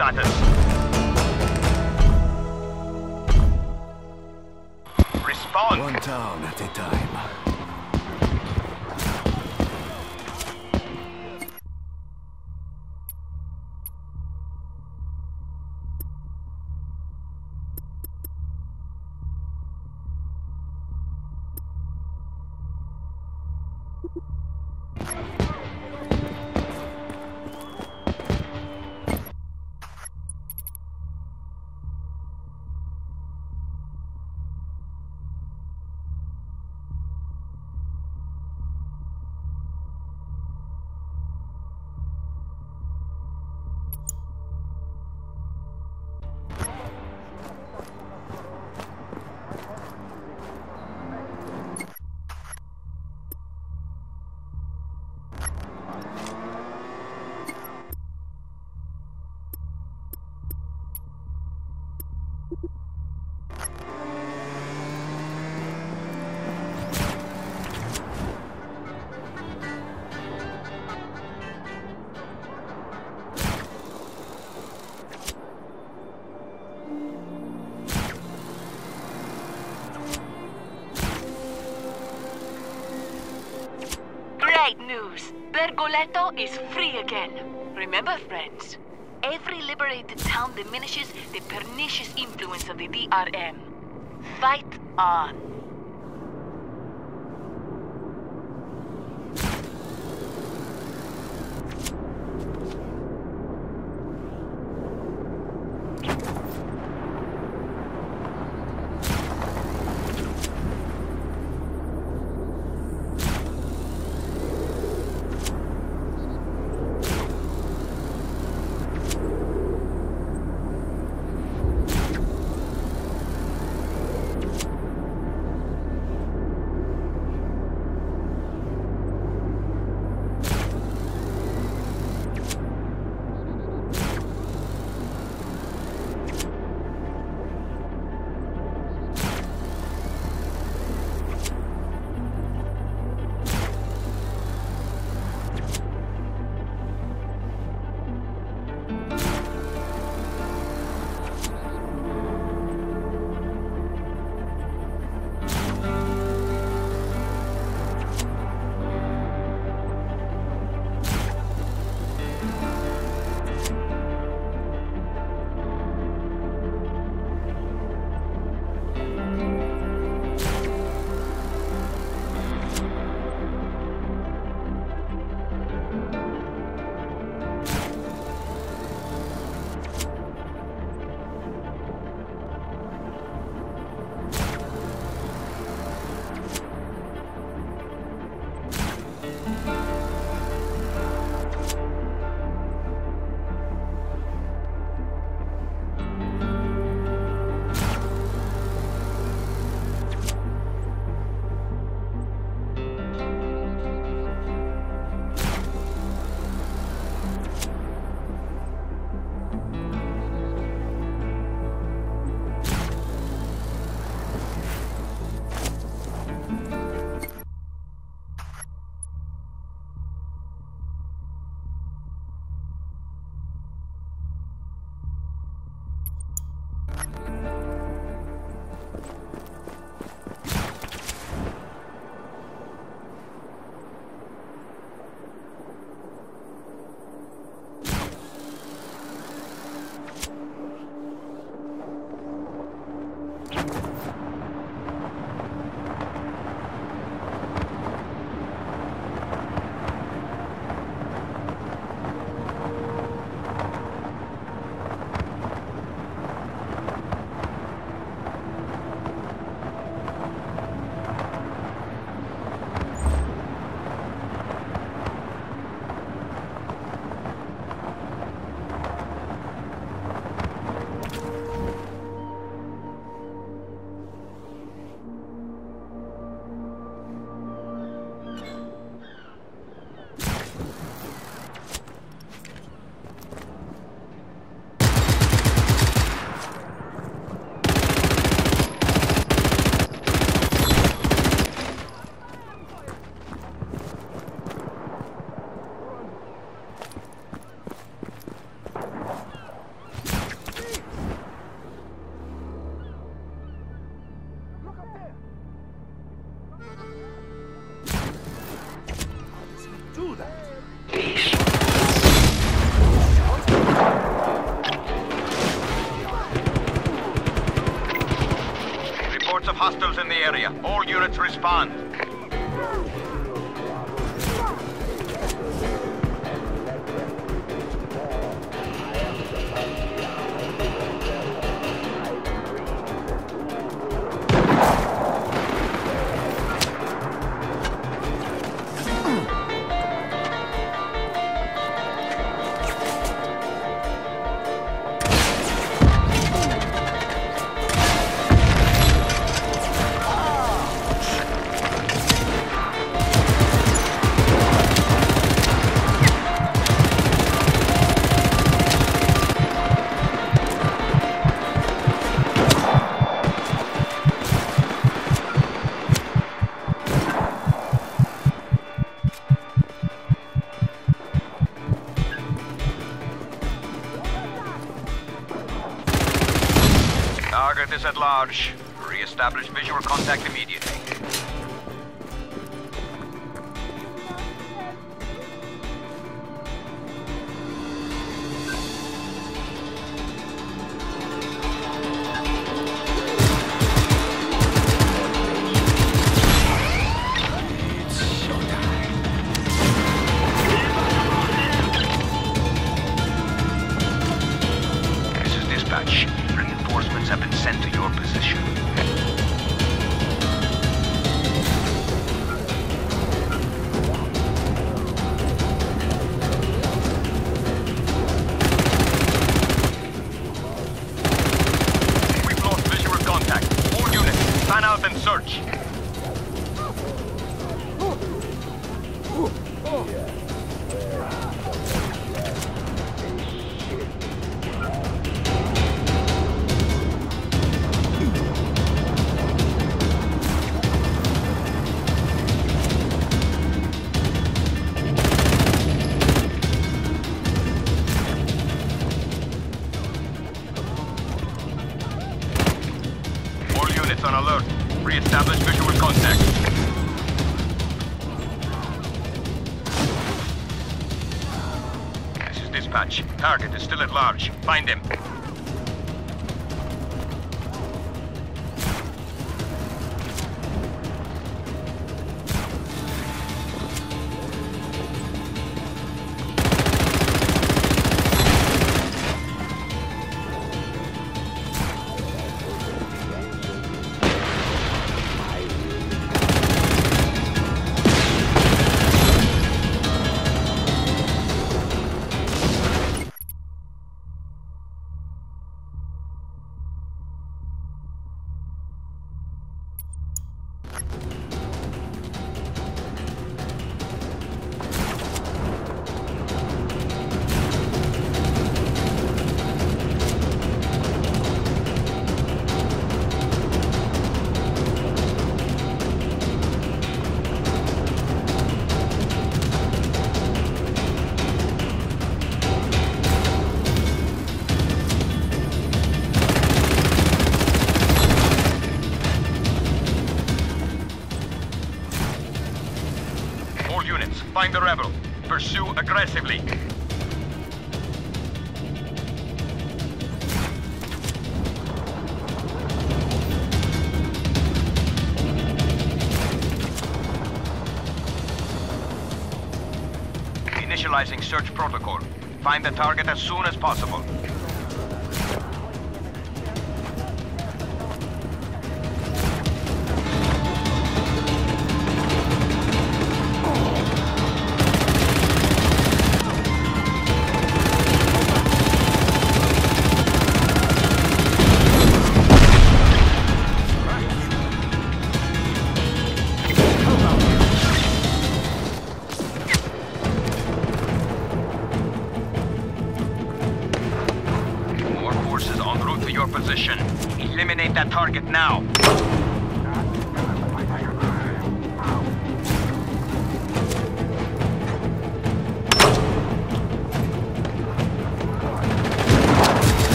status? Respond. One town at a time. Burgoletto is free again. Remember, friends, every liberated town diminishes the pernicious influence of the DRM. Fight on. Area. All units respond. Large. Re-establish visual contact immediately. Dispatch. Target is still at large. Find him. Units, find the rebel. Pursue aggressively. Initializing search protocol. Find the target as soon as possible.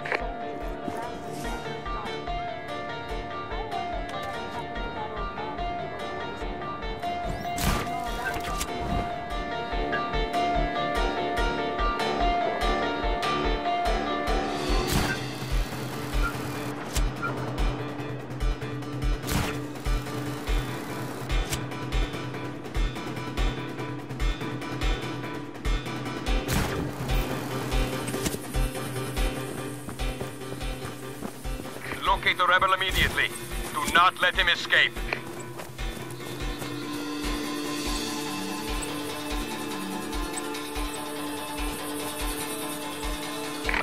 Thank you. Rebel immediately. Do not let him escape.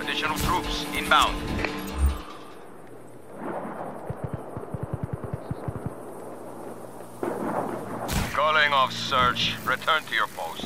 Additional troops inbound. Calling off search. Return to your posts.